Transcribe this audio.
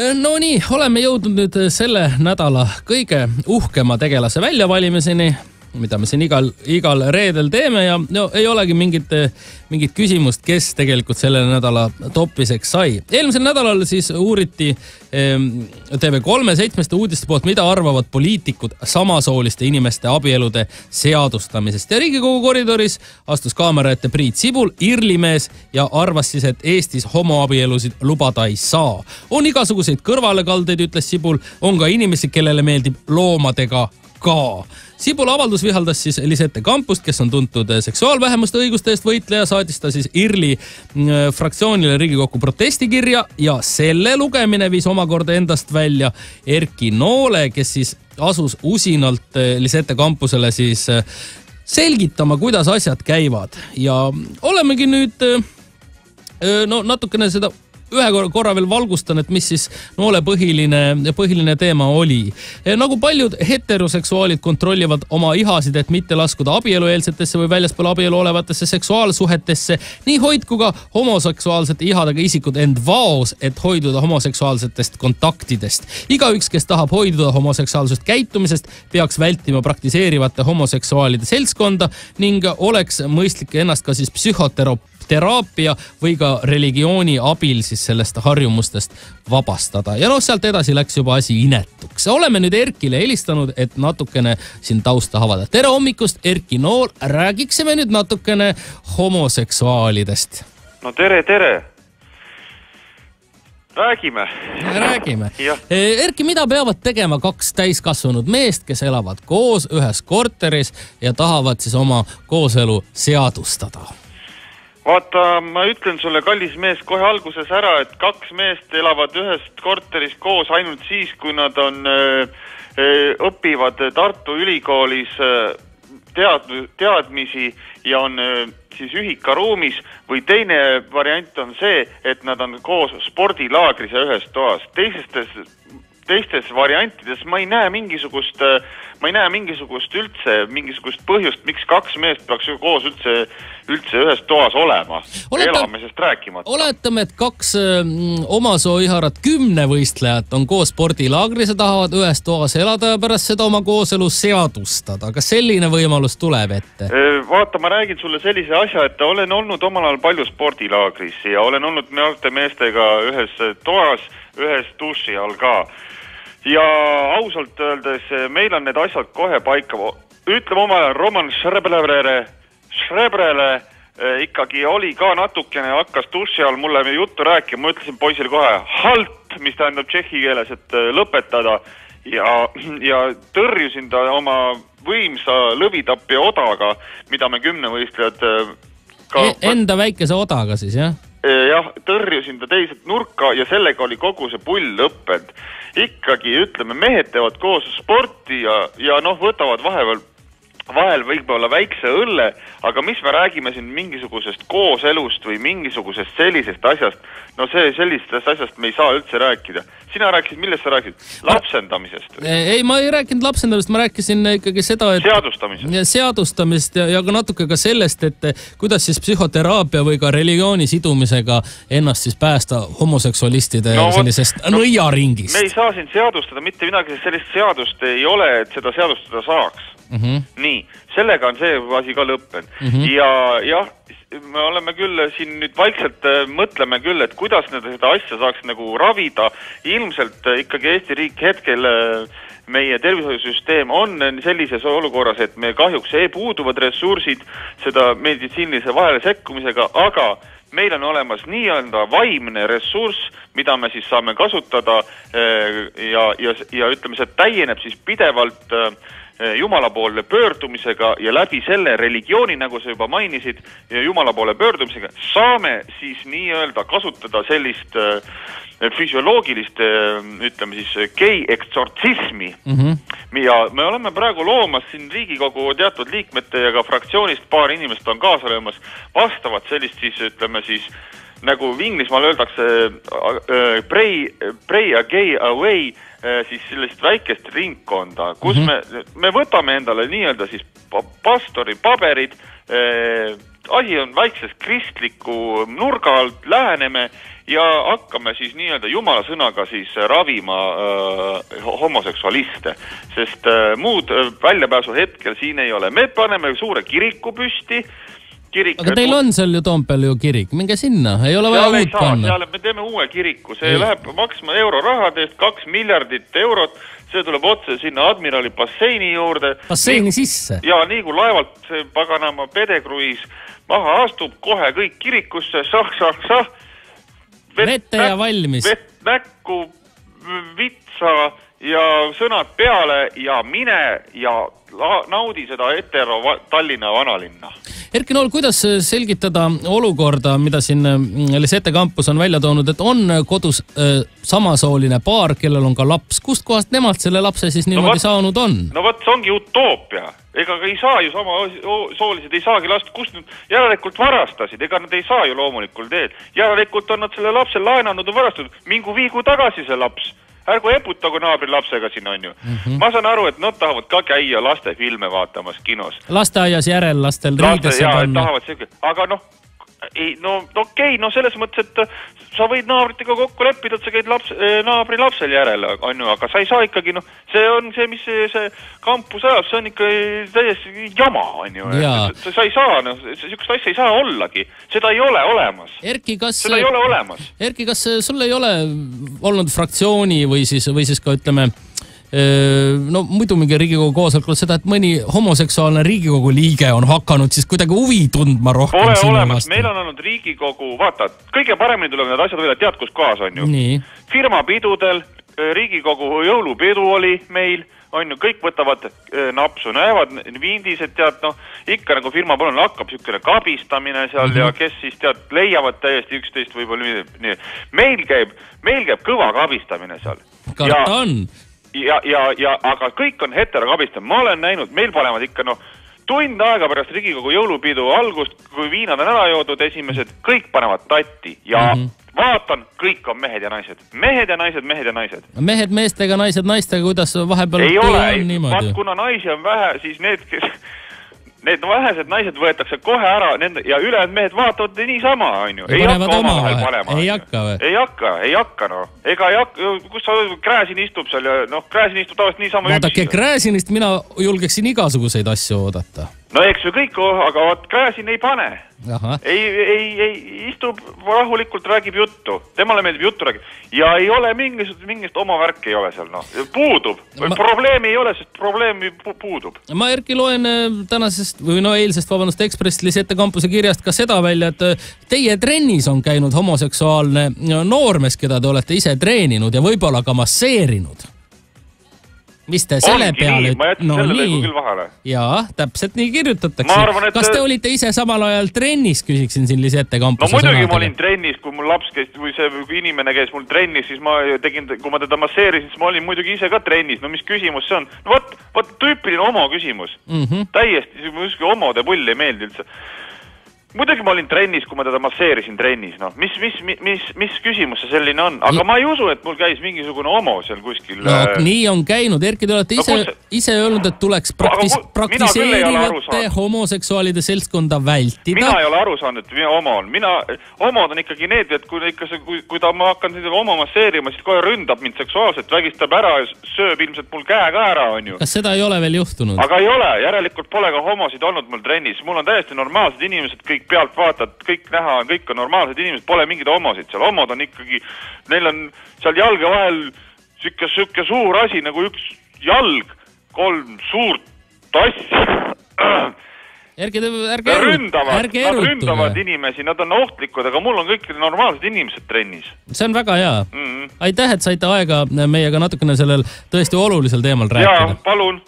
Nonii, oleme jõudnud nüüd selle nädala kõige uhkema tegelase väljavalimiseni, mida me siin igal, igal reedel teeme ja no ei olegi mingit, mingit küsimust, kes tegelikult selle nädala toppiseks sai. eelmisel nädalal siis uuriti ehm, TV3 seitsmeste uudiste poolt, mida arvavad poliitikud samasooliste inimeste abielude seadustamisest ja Riigikogu koridoris astus kaamera ette Priit Sibul, IRL-i mees ja arvas siis, et Eestis homoabielusid lubada ei saa. on igasuguseid kõrvalekaldeid, ütles Sibul, on ka inimesi, kellele meeldib loomadega ka. Sibula avaldus vihaldas siis Lisette Kampust, kes on tuntud seksuaalvähemuste õiguste eest võitleja, saatis ta siis IRL-i mm, fraktsioonile Riigikokku protestikirja ja selle lugemine viis omakorda endast välja Erki Noole, kes siis asus usinalt eh, Lisette Kampusele siis eh, selgitama, kuidas asjad käivad ja olemegi nüüd eh, no natukene seda ühe korra veel valgustan, et mis siis noole põhiline, põhiline teema oli. nagu paljud heteroseksuaalid kontrollivad oma ihasid, et mitte laskuda abielueelsetesse või väljaspool abielu olevatesse seksuaalsuhetesse, nii hoidku ka homoseksuaalsete ihadega isikud end vaos, et hoiduda homoseksuaalsetest kontaktidest. igaüks, kes tahab hoiduda homoseksuaalsest käitumisest, peaks vältima praktiseerivate homoseksuaalide seltskonda ning oleks mõistlik ennast ka siis psühhoterapeut teraapia või ka religiooni abil siis sellest harjumustest vabastada. ja noh, sealt edasi läks juba asi inetuks. oleme nüüd Erkile helistanud, et natukene siin tausta avada. tere hommikust, Erki Nool, räägiksime nüüd natukene homoseksuaalidest. no tere, tere räägime. räägime. Erki, mida peavad tegema kaks täiskasvanud meest, kes elavad koos ühes korteris ja tahavad siis oma kooselu seadustada? Vaata, ma ütlen sulle, kallis mees, kohe alguses ära, et kaks meest elavad ühes korteris koos ainult siis, kui nad on öö, õpivad Tartu Ülikoolis tead-, teadmisi ja on siis ühikaruumis või teine variant on see, et nad on koos spordilaagris ja ühes toas. teistes, teistes variantides ma ei näe mingisugust, ma ei näe mingisugust üldse, mingisugust põhjust, miks kaks meest peaks koos üldse üldse ühes toas olema Oleta, elamisest rääkimata. oletame, et kaks mm, omasooiharat kümnevõistlejat on koos spordilaagris ja tahavad ühes toas elada ja pärast seda oma kooselu seadustada. kas selline võimalus tuleb ette? vaata, ma räägin sulle sellise asja, et olen olnud omal ajal palju spordilaagris ja olen olnud noorte meestega ühes toas, ühes duši all ka. Ja ausalt öeldes meil on need asjad kohe paika. Ütleme omal ajal Roman Šreblevere Šrebrele eh, ikkagi oli ka natukene, hakkas duši all mulle juttu rääkima, ma ütlesin poisile kohe halt, mis tähendab tšehhi keeles, et eh, lõpetada. Ja, ja tõrjusin ta oma võimsa lõvitapja odaga, mida me kümnevõistlejad eh, ka e Enda väikese odaga siis, jah? Jah, tõrjusin ta teiselt nurka ja sellega oli kogu see pull lõppenud. ikkagi ütleme, mehed teevad koos sporti ja, ja noh, võtavad vahepeal vahel võib-olla väikse õlle, aga mis me räägime siin mingisugusest kooselust või mingisugusest sellisest asjast, no see, sellistest asjast me ei saa üldse rääkida. sina rääkisid, millest sa rääkisid? lapsendamisest? ei, ma ei rääkinud lapsendamisest, ma rääkisin ikkagi seda, et seadustamisest, seadustamist ja, ja ka natuke ka sellest, et kuidas siis psühhoteraapia või ka religiooni sidumisega ennast siis päästa homoseksualistide no, sellisest no, nõiaringist. me ei saa siin seadustada mitte midagi, sest sellist seadust ei ole, et seda seadustada saaks mm. -hmm. nii, sellega on see asi ka lõppenud mm. -hmm. ja jah, me oleme küll siin nüüd vaikselt äh, mõtleme küll, et kuidas nüüd seda asja saaks nagu ravida. ilmselt äh, ikkagi Eesti riik hetkel äh, meie tervishoiusüsteem on sellises olukorras, et me kahjuks ei puuduvad ressursid seda meditsiinilise vahele sekkumisega, aga meil on olemas nii-öelda vaimne ressurss, mida me siis saame kasutada ja, ja, ja ütleme, see täieneb siis pidevalt äh, Jumala poole pöördumisega ja läbi selle religiooni, nagu sa juba mainisid, Jumala poole pöördumisega saame siis nii-öelda kasutada sellist äh, füsioloogilist äh,, ütleme siis gei eksortsismi mm. -hmm. ja me oleme praegu loomas siin Riigikogu teatud liikmete ja ka fraktsioonist paar inimest on kaasa löömas vastavat sellist siis ütleme siis nagu Inglismaal öeldakse äh, pray, pray a gay away Äh, siis sellist väikest ringkonda, kus mm -hmm. me, me võtame endale nii-öelda siis pastori paberid äh,, asi on väiksest kristliku nurga alt, läheneme ja hakkame siis nii-öelda jumala sõnaga siis ravima äh, homoseksualiste, sest äh, muud äh, väljapääsu hetkel siin ei ole. me paneme suure kiriku püsti kirik. aga teil on seal ju Toompeal ju kirik, minge sinna, ei ole vaja uut panna. seal me teeme uue kiriku, see ei. läheb maksma eurorahade eest kaks miljardit eurot, see tuleb otse sinna Admirali basseini juurde. basseini sisse? ja nii kui laevalt see paganama pedekruiis maha astub, kohe kõik kirikusse sah,, sah-sah-sah. vette ja valmis. vett näkku, vitsa ja sõnad peale ja mine ja naudi seda hetero Tallinna vanalinna Erki Nool, kuidas selgitada olukorda, mida siin mm, Lisette Campus on välja toonud, et on kodus äh, samasooline paar, kellel on ka laps, kustkohast nemad selle lapse siis niimoodi no võt, saanud on? no vot, see ongi utoopia. ega ei saa ju samasoolised ei saagi last, kust nad järelikult varastasid, ega nad ei saa ju loomulikul teel. järelikult on nad selle lapse laenanud ja varastatud, mingu viigu tagasi see laps ärgu eputagu naabri lapsega siin, on ju mm. -hmm. ma saan aru, et nad tahavad ka käia lastefilme vaatamas kinos. lasteaias järel lastel riidesse panna. tahavad siuke, aga noh, ei no okei okay,, no selles mõttes, et sa võid naabritega kokku leppida, et sa käid laps, eh, naabri lapsel järel, on ju, aga sa ei saa ikkagi noh, see on see, mis see, see kampus ajab, see on ikka täiesti jama, on ju. Sa, sa ei saa, noh, niisugust asja ei saa ollagi, seda ei ole olemas. Erki, kas seda ei ole olemas. Erki, kas sul ei ole olnud fraktsiooni või siis, või siis ka ütleme no muidu mingi Riigikogu koosolekul seda, et mõni homoseksuaalne Riigikogu liige on hakanud siis kuidagi huvi tundma rohkem Pole olemas, meil on olnud Riigikogu, vaata, kõige paremini tulevad need asjad välja, tead kus kohas on ju? firmapidudel, Riigikogu jõulupidu oli meil, on ju, kõik võtavad napsu, näevad vindis, et tead noh, ikka nagu firma poolel hakkab niisugune kabistamine seal mm -hmm. ja kes siis tead, leiavad täiesti üksteist võib-olla nii. meil käib, meil käib kõva kabistamine seal. karta on ja, ja, ja aga kõik on heterokabistamine, ma olen näinud, meil panevad ikka noh, tund aega pärast Riigikogu jõulupidu algust, kui viinad on ära joodud, esimesed, kõik panevad tatti ja mm -hmm vaatan, kõik on mehed ja naised, mehed ja naised, mehed ja naised. mehed meestega, naised naistega, kuidas vahepeal ei ole, vaat kuna naisi on vähe, siis need, kes need vähesed naised võetakse kohe ära, nende ja ülejäänud mehed vaatavad niisama, onju. ei hakka omavahel panema. ei hakka või? ei hakka, ei hakka noh. ega ei hakka, kus sa, Gräzin istub seal ja noh, Gräzin istub tavaliselt niisama vaadake, Gräzinist mina julgeksin igasuguseid asju oodata no eks ju kõik, aga vot Gräzin ei pane. ei, ei, ei istub rahulikult, räägib juttu, temale meeldib juttu rääkida. Ja ei ole mingisugust, mingit oma värki ei ole seal noh, puudub. Ma... probleemi ei ole, sest probleemi pu puudub. ma Erki loen äh, tänasest või no eilsest, vabandust, Ekspressi Lisette kampuse kirjast ka seda välja, et äh, teie trennis on käinud homoseksuaalne noormees, keda te olete ise treeninud ja võib-olla ka masseerinud mis te selle Ongi peale nii, jätsin no, vahele. jaa, täpselt nii kirjutatakse. Kas te olite ise samal ajal trennis, küsiksin siin Lisette kampuse no muidugi sõnadega. ma olin trennis, kui mul laps käis või see inimene käis mul trennis, siis ma tegin, kui ma teda masseerisin, siis ma olin muidugi ise ka trennis, no mis küsimus see on? no vot, vot tüüpiline homo küsimus mm. -hmm. täiesti, niisugune homode pull ei meeldi üldse muidugi ma olin trennis, kui ma teda masseerisin trennis, noh, mis, mis, mis, mis, küsimus see selline on, aga ma ei usu, et mul käis mingisugune homo seal kuskil. no äh... nii on käinud, Erki, te olete ise no,, ise öelnud, et tuleks praktis-, praktiseerivate homoseksuaalide seltskonda vältida. mina ei ole aru saanud, et mina homo on, mina, homod on ikkagi need, et kui ikka see, kui, kui ta, ma hakkan seda homo masseerima, siis kohe ründab mind seksuaalselt, vägistab ära ja sööb ilmselt mul käe ka ära, on ju. kas seda ei ole veel juhtunud? aga ei ole, järelikult pole ka homosid olnud mul trennis, mul on täiesti normaalsed inimesed kõik kõik pealtvaatajad, kõik näha on, kõik on normaalsed inimesed, pole mingeid homosid seal, homod on ikkagi, neil on seal jalge vahel sihuke, sihuke suur asi nagu üks jalg, kolm suurt tassi ärge, ärge ründavad, ärge nad ründavad inimesi, nad on ohtlikud, aga mul on kõik normaalsed inimesed trennis. see on väga hea mm. -hmm. aitäh, et saite aega meiega natukene sellel tõesti olulisel teemal rääkida. palun